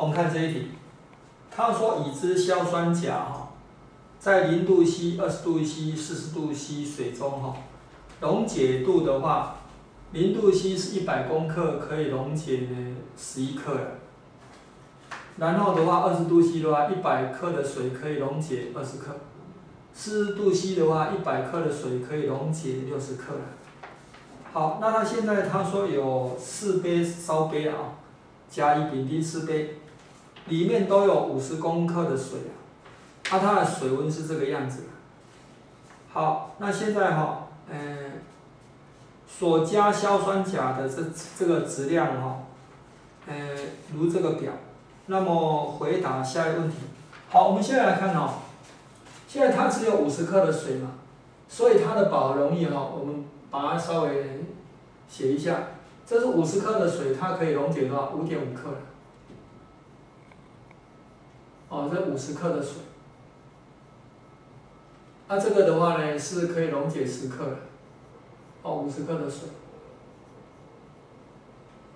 我们看这一题，他说已知硝酸钾哈，在零度 C、二十度 C、四十度 C 水中哈，溶解度的话，零度 C 是一百公克，可以溶解十一克了。然后的话，二十度 C 的话，一百克的水可以溶解二十克；四十度 C 的话，一百克的水可以溶解六十克。好，那他现在他说有四杯烧杯啊，甲乙丙丁四杯，里面都有五十公克的水啊，那它的水温是这个样子。好，那现在哈，嗯，所加硝酸钾的这这个质量哈，呃，如这个表。那么回答下一个问题。好，我们现在来看哦，现在它只有五十克的水嘛，所以它的饱和溶液哈，我们把它稍微写一下，这是五十克的水，它可以溶解到？五点五克。哦，这五十克的水，那这个的话呢，是可以溶解十克的。哦，五十克的水，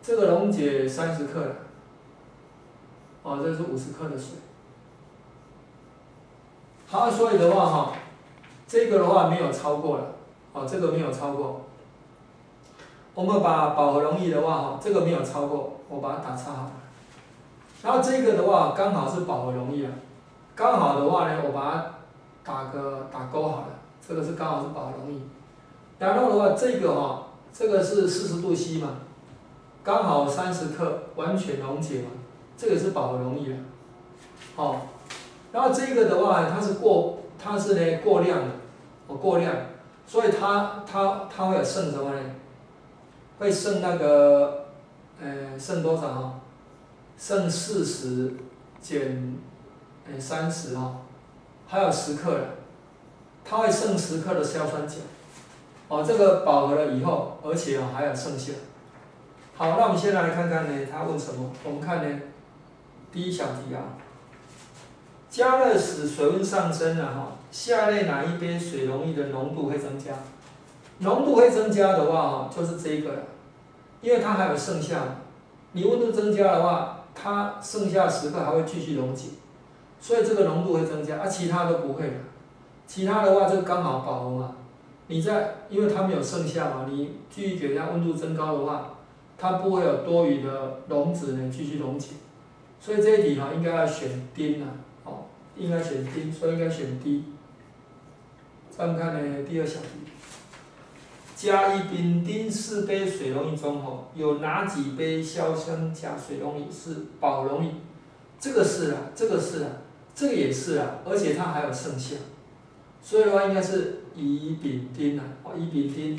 这个溶解三十克的。哦，这是五十克的水。好，所以的话哈，这个的话没有超过了，哦，这个没有超过。我们把饱和溶液的话哈，这个没有超过，我把它打叉好了。然后这个的话刚好是饱和溶液，刚好的话呢，我把它打个打勾好了，这个是刚好是饱和溶液。然后的话，这个哈，这个是四十度 C 嘛，刚好三十克，完全溶解嘛。这个是饱和溶液了，哦，然后这个的话，它是过，它是呢过量的，哦过量，所以它它它会有剩什么呢？会剩那个，呃，剩多少哈？剩四十减，呃三十哈，还有十克的，它会剩十克的硝酸钾，哦，这个饱和了以后，而且啊还有剩下。好，那我们先来看看呢，他问什么？我们看呢。第一小题啊，加热使水温上升了哈，下列哪一杯水溶液的浓度会增加？浓度会增加的话哈，就是这个了，因为它还有剩下，你温度增加的话，它剩下十克还会继续溶解，所以这个浓度会增加，啊，其他都不会了，其他的话就刚好饱和嘛，你在因为它没有剩下嘛，你继续给它温度增高的话，它不会有多余的溶脂呢继续溶解。所以这一题哈，应该要选丁啊，哦，应该选丁，所以应该选 D。再看呢，第二小题，甲、乙、丙、丁四杯水溶液中，吼，有哪几杯硝酸钾水溶液是饱溶液？这个是啊，这个是啊，这个也是啊，而且它还有剩下，所以的话应该是乙、丙、丁啊，哦，乙、丙、丁，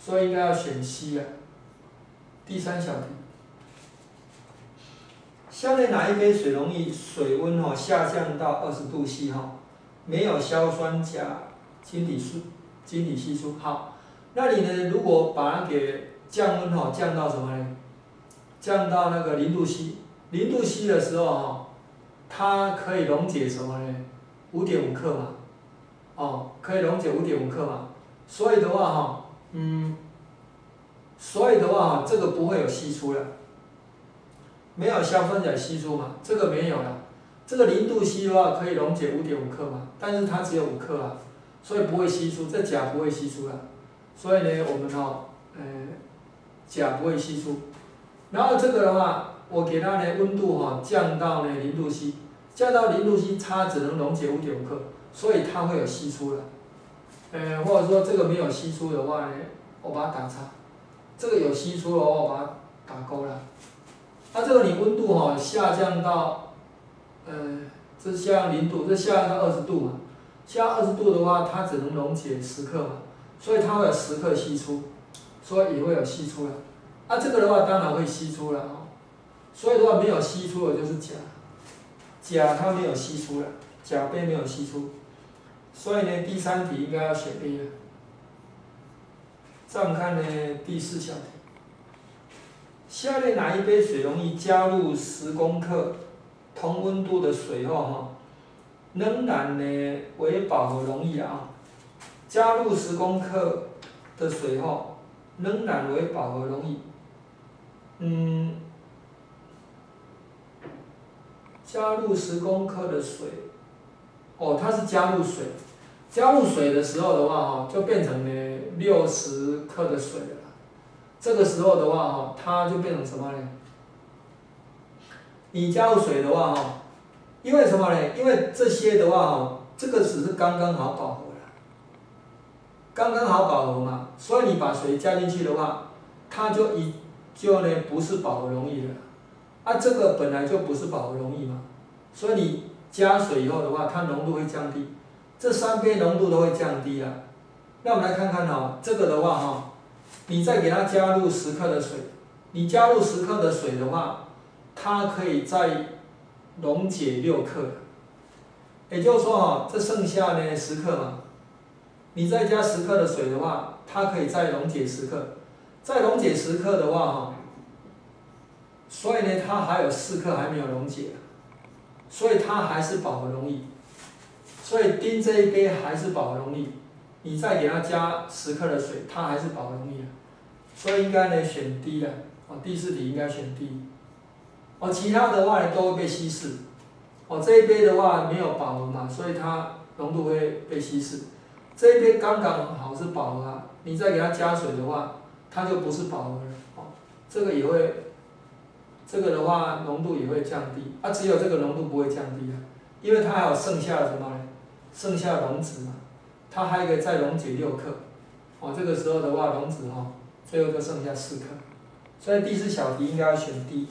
所以应该要选 C 啊。第三小题。下列哪一杯水溶液水温哈下降到二十度 C 哈，没有硝酸钾晶体数晶体析出？好，那你呢？如果把它给降温哈，降到什么呢？降到那个零度 C，零度 C 的时候哈，它可以溶解什么呢？五点五克嘛，哦，可以溶解五点五克嘛。所以的话哈，嗯，所以的话哈，这个不会有析出的。没有硝酸钾析出嘛？这个没有了。这个零度 C 的话可以溶解五点五克嘛？但是它只有五克啊，所以不会析出，这钾不会析出了。所以呢，我们哦，呃，钾不会析出。然后这个的话，我给它呢温度哈降到呢零度 C，降到零度 C，它只能溶解五点五克，所以它会有析出了。呃，或者说这个没有析出的话呢，我把它打叉。这个有析出的话，我把它打勾了。它这个你温度哈下降到，呃，这下降零度，这下降到二十度嘛，下降二十度的话，它只能溶解十克嘛，所以它会有十克析出，所以也会有析出了。啊，这个的话当然会析出了哦，所以的话没有析出的就是钾，钾它没有析出了，钾杯没有析出，所以呢第三题应该要选 A 了。再看呢第四小题。下列哪一杯水容易加入十公克同温度的水后，哈，仍然呢为饱和溶液啊？加入十公克的水后，仍然为饱和溶液。嗯，加入十公克的水，哦，它是加入水，加入水的时候的话哈，就变成了六十克的水了。这个时候的话哈，它就变成什么呢？你加入水的话哈，因为什么呢？因为这些的话哈，这个只是刚刚好饱和，刚刚好饱和嘛，所以你把水加进去的话，它就一就呢不是饱和溶液了。啊，这个本来就不是饱和溶液嘛，所以你加水以后的话，它浓度会降低，这三边浓度都会降低啊。那我们来看看哦，这个的话哈，你再给它加入十克的水，你加入十克的水的话，它可以再溶解六克，也就是说哈，这剩下呢十克嘛，你再加十克的水的话，它可以再溶解十克，再溶解十克的话哈。所以呢，它还有四克还没有溶解，所以它还是饱和溶液，所以丁这一杯还是饱和溶液，你再给它加十克的水，它还是饱和溶液，所以应该呢选 D 的，哦，第四题应该选 D，哦，其他的话呢都会被稀释，哦，这一杯的话没有饱和嘛，所以它浓度会被稀释，这一杯刚刚好是饱和，你再给它加水的话，它就不是饱和了，哦，这个也会。这个的话，浓度也会降低，啊，只有这个浓度不会降低啊，因为它还有剩下的什么呢？剩下溶质嘛，它还可以再溶解六克，哦，这个时候的话，溶质哈，最后就剩下四克，所以第四小题应该要选 D。